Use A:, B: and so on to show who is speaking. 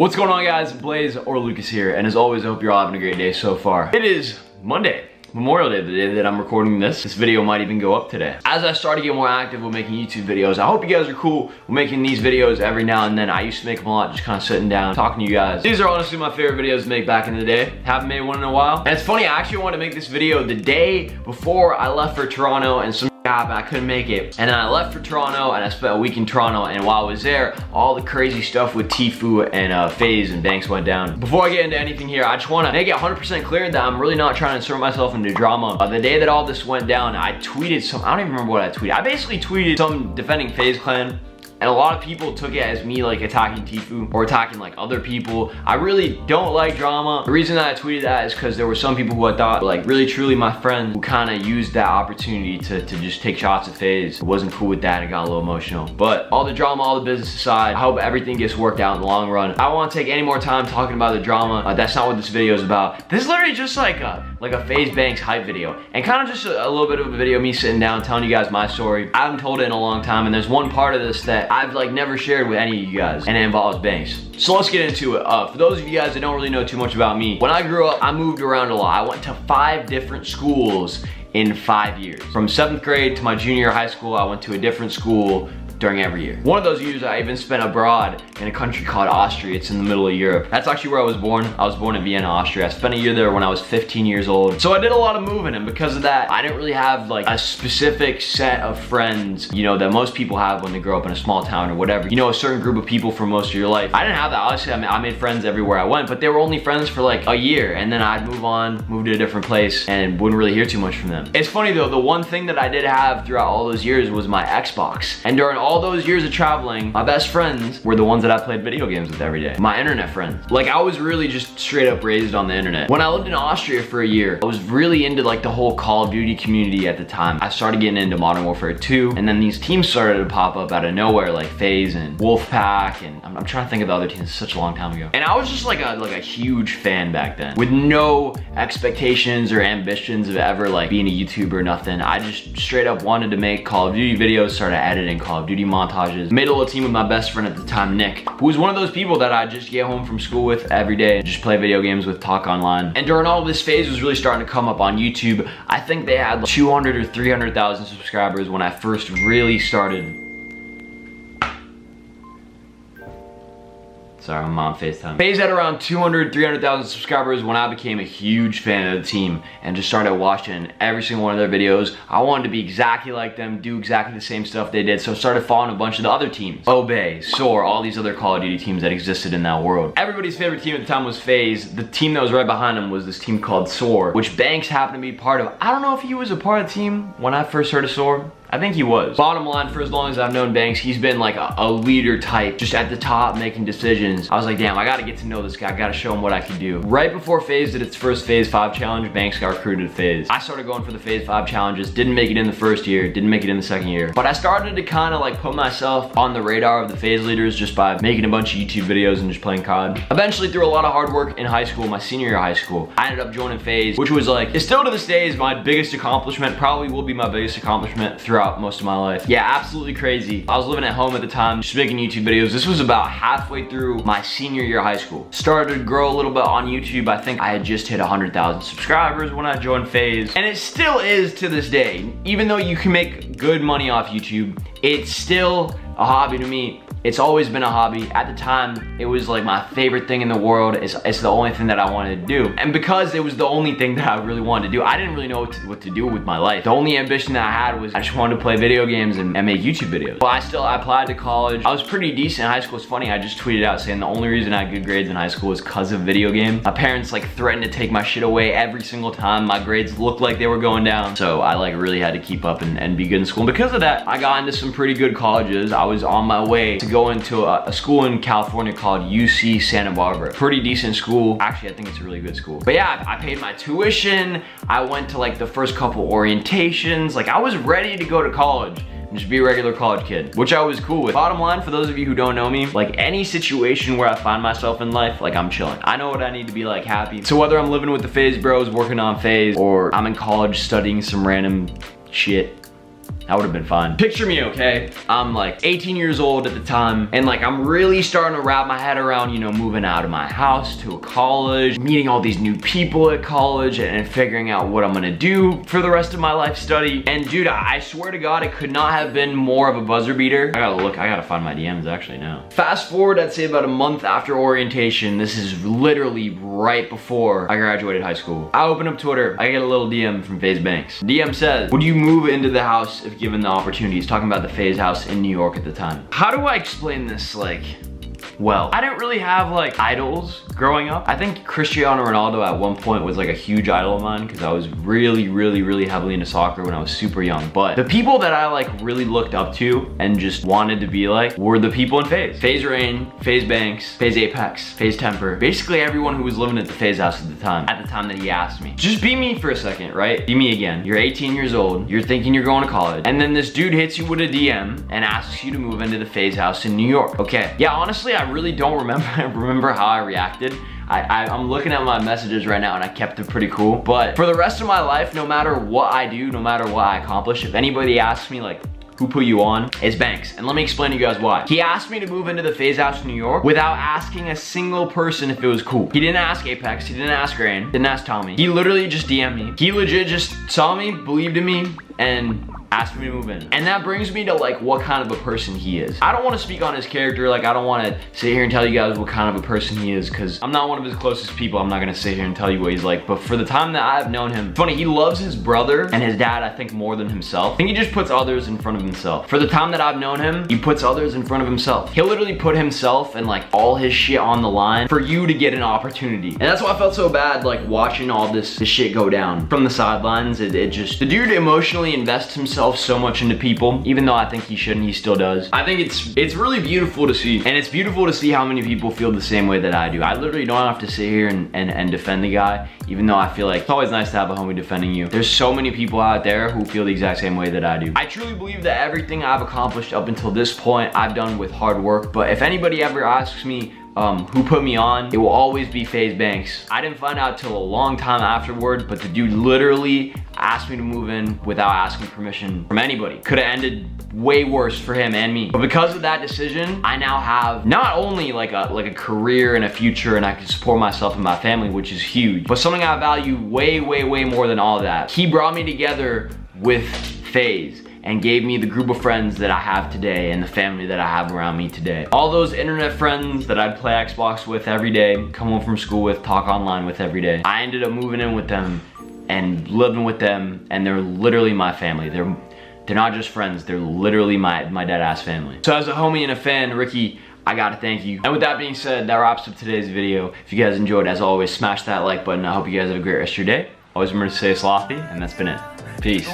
A: What's going on guys? Blaze or Lucas here, and as always, I hope you're all having a great day so far. It is Monday. Memorial Day, the day that I'm recording this. This video might even go up today. As I start to get more active with making YouTube videos, I hope you guys are cool with making these videos every now and then. I used to make them a lot, just kind of sitting down, talking to you guys. These are honestly my favorite videos to make back in the day. Haven't made one in a while. And it's funny, I actually wanted to make this video the day before I left for Toronto and some happened, I couldn't make it. And then I left for Toronto and I spent a week in Toronto and while I was there, all the crazy stuff with Tfue and uh, FaZe and Banks went down. Before I get into anything here, I just wanna make it 100% clear that I'm really not trying to insert myself into drama. Uh, the day that all this went down, I tweeted some, I don't even remember what I tweeted. I basically tweeted some defending FaZe Clan and a lot of people took it as me like attacking Tfue or attacking like other people. I really don't like drama. The reason that I tweeted that is because there were some people who I thought like really truly my friends who kind of used that opportunity to, to just take shots at FaZe. I wasn't cool with that and got a little emotional. But all the drama, all the business aside, I hope everything gets worked out in the long run. I don't want to take any more time talking about the drama. Uh, that's not what this video is about. This is literally just like a, like a FaZe Banks hype video. And kind of just a, a little bit of a video of me sitting down telling you guys my story. I haven't told it in a long time and there's one part of this that I've like never shared with any of you guys and it involves Banks. So let's get into it. Uh, for those of you guys that don't really know too much about me, when I grew up, I moved around a lot. I went to five different schools in five years. From seventh grade to my junior high school, I went to a different school during every year. One of those years I even spent abroad in a country called Austria. It's in the middle of Europe. That's actually where I was born. I was born in Vienna, Austria. I spent a year there when I was 15 years old. So I did a lot of moving and because of that, I didn't really have like a specific set of friends, you know, that most people have when they grow up in a small town or whatever. You know, a certain group of people for most of your life. I didn't have that. Obviously, I made friends everywhere I went, but they were only friends for like a year and then I'd move on, move to a different place and wouldn't really hear too much from them. It's funny though, the one thing that I did have throughout all those years was my Xbox. And during all those years of traveling, my best friends were the ones that I played video games with every day. My internet friends. Like I was really just straight up raised on the internet. When I lived in Austria for a year, I was really into like the whole Call of Duty community at the time. I started getting into Modern Warfare 2 and then these teams started to pop up out of nowhere like FaZe and Wolfpack and I'm, I'm trying to think of the other teams. Such a long time ago. And I was just like a, like a huge fan back then with no expectations or ambitions of ever like being a YouTuber or nothing. I just straight up wanted to make Call of Duty videos, started editing Call of Duty montages, made a little team with my best friend at the time, Nick, who was one of those people that I just get home from school with every day, just play video games with, talk online. And during all this FaZe was really starting to come up on YouTube. I think they had like 200 or 300,000 subscribers when I first really started Sorry, I'm on FaceTime. FaZe had around 200, 300,000 subscribers when I became a huge fan of the team and just started watching every single one of their videos. I wanted to be exactly like them, do exactly the same stuff they did, so I started following a bunch of the other teams. Obey, Soar, all these other Call of Duty teams that existed in that world. Everybody's favorite team at the time was FaZe. The team that was right behind them was this team called Soar, which Banks happened to be part of. I don't know if he was a part of the team when I first heard of Soar. I think he was. Bottom line, for as long as I've known Banks, he's been like a, a, leader type, just at the top making decisions. I was like, damn, I gotta get to know this guy. I gotta show him what I can do. Right before FaZe did its first FaZe 5 challenge, Banks got recruited to FaZe. I started going for the FaZe 5 challenges, didn't make it in the first year, didn't make it in the second year. But I started to kind of like put myself on the radar of the FaZe leaders just by making a bunch of YouTube videos and just playing COD. Eventually, through a lot of hard work in high school, my senior year of high school, I ended up joining FaZe, which was like, it's still to this day is my biggest accomplishment, probably will be my biggest accomplishment throughout most of my life life. Yeah, absolutely crazy. I was living at home at the time, just making YouTube videos. This was about halfway through my senior year of high school. Started to grow a little bit on YouTube. I think I had just hit 100,000 subscribers when I joined FaZe. And it still is to this day. Even though you can make good money off YouTube, it's still a hobby to me. It's always been a hobby. At the time, it was like my favorite thing in the world. It's, it's the only thing that I wanted to do. And because it was the only thing that I really wanted to do, I didn't really know what to, what to do with my life. The only ambition that I had was I just wanted to play video games and, and make YouTube videos. But I still I applied to college. I was pretty decent in high school. It's funny, I just tweeted out saying the only reason I had good grades in high school was because of video games. My parents like threatened to take my shit away every single time. My grades looked like they were going down. So I like really had to keep up and, and be good in school. And because of that, I got into some pretty good colleges. I was on my way to go into a, a school in California called UC Santa Barbara. Pretty decent school. Actually, I think it's a really good school. But yeah, I paid my tuition. I went to like the first couple orientations. Like I was ready to go to college and just be a regular college kid, which I was cool with. Bottom line, for those of you who don't know me, like any situation where I find myself in life, like I'm chilling. I know what I need to be like happy. So whether I'm living with the FaZe bros, working on FaZe, or I'm in college studying some random shit, That would have been fun. Picture me, okay? I'm like 18 years old at the time, and like I'm really starting to wrap my head around, you know, moving out of my house to a college, meeting all these new people at college, and figuring out what I'm gonna do for the rest of my life study. And dude, I swear to God, it could not have been more of a buzzer beater. I gotta look, I gotta find my DMs actually now. Fast forward, I'd say about a month after orientation, this is literally right before I graduated high school. I open up Twitter, I get a little DM from FaZe Banks. DM says, would you move into the house if given the opportunity? He's talking about the FaZe house in New York at the time. How do I explain this like well. I didn't really have like idols growing up. I think Cristiano Ronaldo at one point was like a huge idol of mine because I was really, really, really heavily into soccer when I was super young. But the people that I like really looked up to and just wanted to be like were the people in FaZe. FaZe Rain, FaZe Banks, FaZe Apex, FaZe Temper. Basically everyone who was living at the FaZe house at the time, at the time that he asked me. Just be me for a second, right? Be me again. You're 18 years old, you're thinking you're going to college, and then this dude hits you with a DM and asks you to move into the FaZe house in New York. Okay, yeah, honestly, I really don't remember remember how I reacted. I, am looking at my messages right now and I kept it pretty cool. But for the rest of my life, no matter what I do, no matter what I accomplish, if anybody asks me like, who put you on is Banks. And let me explain to you guys why. He asked me to move into the FaZe House in New York without asking a single person if it was cool. He didn't ask Apex, he didn't ask Rain, didn't ask Tommy. He literally just DM'd me. He legit just saw me, believed in me, and asked me to move in. And that brings me to like what kind of a person he is. I don't want to speak on his character, like I don't want to sit here and tell you guys what kind of a person he is because I'm not one of his closest people. I'm not going to sit here and tell you what he's like. But for the time that I've known him, funny, he loves his brother and his dad, I think, more than himself. I think he just puts others in front of himself. For the time that I've known him, he puts others in front of himself. He'll literally put himself and like all his shit on the line for you to get an opportunity. And that's why I felt so bad like watching all this, this shit go down from the sidelines. It, it just, the dude emotionally invests himself so much into people, even though I think he shouldn't, he still does. I think it's it's really beautiful to see. And it's beautiful to see how many people feel the same way that I do. I literally don't have to sit here and, and, and defend the guy, even though I feel like it's always nice to have a homie defending you. There's so many people out there who feel the exact same way that I do. I truly believe that everything I've accomplished up until this point, I've done with hard work. But if anybody ever asks me, um, who put me on, it will always be FaZe Banks. I didn't find out till a long time afterward, but the dude literally asked me to move in without asking permission from anybody. Could have ended way worse for him and me. But because of that decision, I now have not only like a like a career and a future and I can support myself and my family, which is huge, but something I value way, way, way more than all that. He brought me together with FaZe and gave me the group of friends that I have today and the family that I have around me today. All those internet friends that I'd play Xbox with every day, come home from school with, talk online with every day. I ended up moving in with them and living with them and they're literally my family. They're they're not just friends, they're literally my, my dead ass family. So as a homie and a fan, Ricky, I gotta thank you. And with that being said, that wraps up today's video. If you guys enjoyed, as always, smash that like button. I hope you guys have a great rest of your day. Always remember to stay slothy, and that's been it. Peace.